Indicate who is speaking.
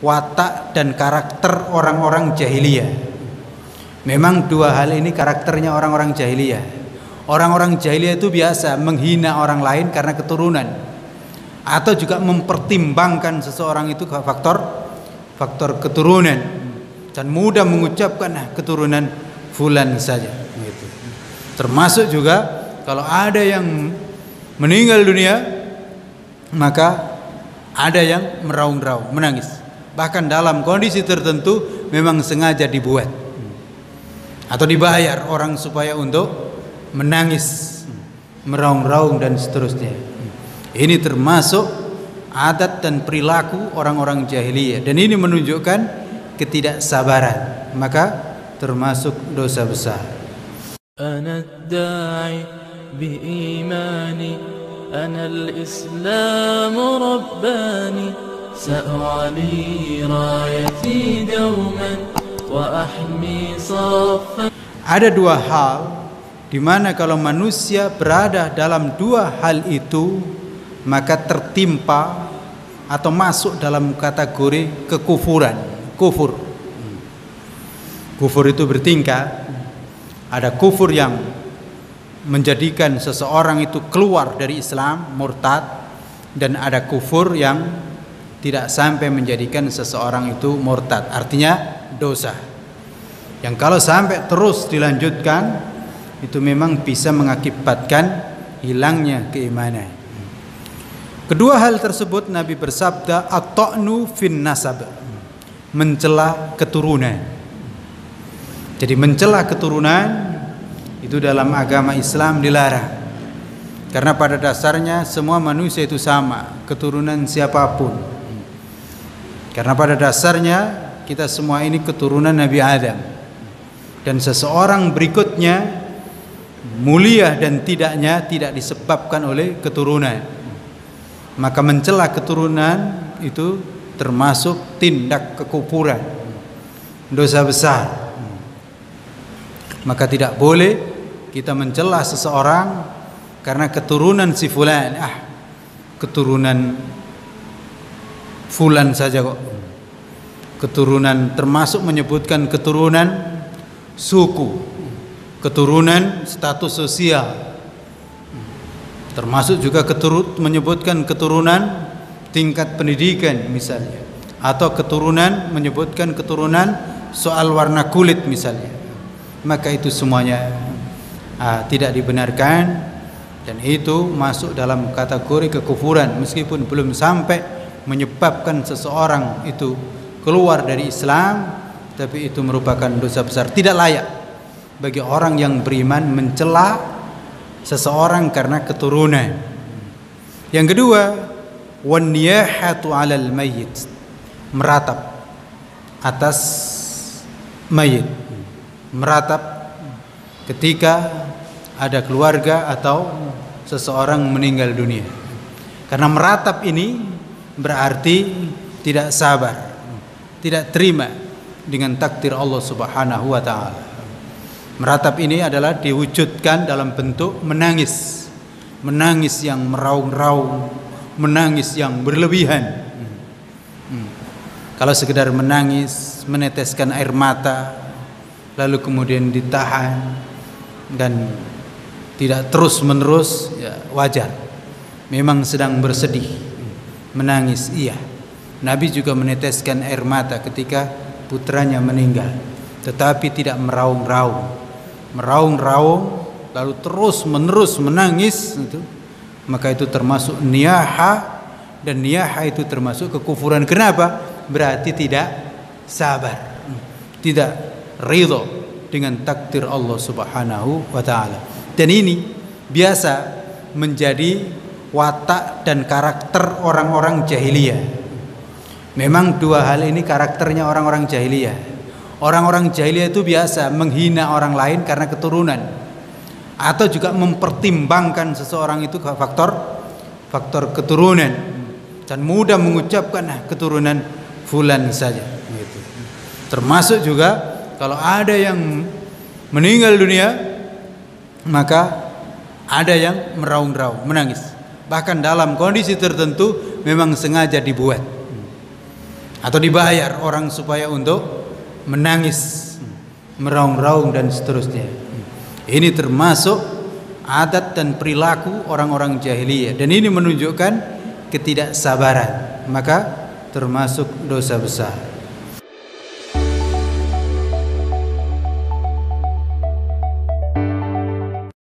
Speaker 1: watak dan karakter orang-orang jahiliyah. Memang dua hal ini karakternya orang-orang jahiliyah. Orang-orang jahiliyah itu biasa menghina orang lain karena keturunan atau juga mempertimbangkan seseorang itu faktor faktor keturunan dan mudah mengucapkan nah, keturunan fulan saja gitu. Termasuk juga kalau ada yang meninggal dunia maka ada yang meraung-raung, menangis bahkan dalam kondisi tertentu memang sengaja dibuat atau dibayar orang supaya untuk menangis meraung-raung dan seterusnya ini termasuk adat dan perilaku orang-orang jahiliyah dan ini menunjukkan ketidaksabaran maka termasuk dosa besar أنا الداعي بإيماني أنا الإسلام رباني سأعلي رايتي دوما وأحمي صفا Ada dua hal di mana kalau manusia berada dalam dua hal itu maka tertimpa atau masuk dalam kategori kekufuran, kufur. Kufur itu bertingkat. Ada kufur yang menjadikan seseorang itu keluar dari Islam, murtad, dan ada kufur yang tidak sampai menjadikan seseorang itu murtad. Artinya dosa. Yang kalau sampai terus dilanjutkan itu memang bisa mengakibatkan hilangnya keimanan. Kedua hal tersebut Nabi bersabda at-ta'nu fin nasab mencela keturunan. Jadi mencela keturunan itu dalam agama Islam dilarang. Karena pada dasarnya semua manusia itu sama keturunan siapa pun karena pada dasarnya kita semua ini keturunan Nabi Adam. Dan seseorang berikutnya mulia dan tidaknya tidak disebabkan oleh keturunan. Maka mencela keturunan itu termasuk tindak kekufuran. Dosa besar. Maka tidak boleh kita mencela seseorang karena keturunan si fulan. Ah, keturunan fulan saja kok keturunan termasuk menyebutkan keturunan suku keturunan status sosial termasuk juga keturut menyebutkan keturunan tingkat pendidikan misalnya atau keturunan menyebutkan keturunan soal warna kulit misalnya. Maka itu semuanya ah, tidak dibenarkan dan itu masuk dalam kategori kekufuran meskipun belum sampai menyebabkan seseorang itu keluar dari Islam tapi itu merupakan dosa besar. Tidak layak bagi orang yang beriman mencela seseorang karena keturunan. Yang kedua waniyahatu 'alal mayyit meratap atas mayit meratap ketika ada keluarga atau seseorang meninggal dunia. Karena meratap ini berarti tidak sabar, tidak terima dengan takdir Allah Subhanahu wa taala. Meratap ini adalah diwujudkan dalam bentuk menangis. Menangis yang meraung-raung, menangis yang berlebihan. Hmm. Kalau sekedar menangis, meneteskan air mata, lalu kemudian ditahan dan tidak terus-menerus ya wajar. Memang sedang bersedih menangis iya Nabi juga meneteskan air mata ketika putranya meninggal. Tetapi tidak meraung-raung. Meraung-raung lalu terus menerus menangis itu. Maka itu termasuk niyaha dan niyaha itu termasuk kekufuran. Kenapa? Berarti tidak sabar. Tidak ridho dengan takdir Allah Subhanahu wa taala. Dan ini biasa menjadi watak dan karakter orang-orang jahiliyah. Memang dua hal ini karakternya orang-orang jahiliyah. Orang-orang jahiliyah itu biasa menghina orang lain karena keturunan atau juga mempertimbangkan seseorang itu faktor faktor keturunan dan mudah mengucapkan nah, keturunan fulan saja gitu. Termasuk juga kalau ada yang meninggal dunia maka ada yang meraung-raung, menangis bahkan dalam kondisi tertentu memang sengaja dibuat atau dibayar orang supaya untuk menangis meraung-raung dan seterusnya. Ini termasuk adat dan perilaku orang-orang jahiliyah. Dan ini menunjukkan ketidaksabaran. Maka termasuk dosa besar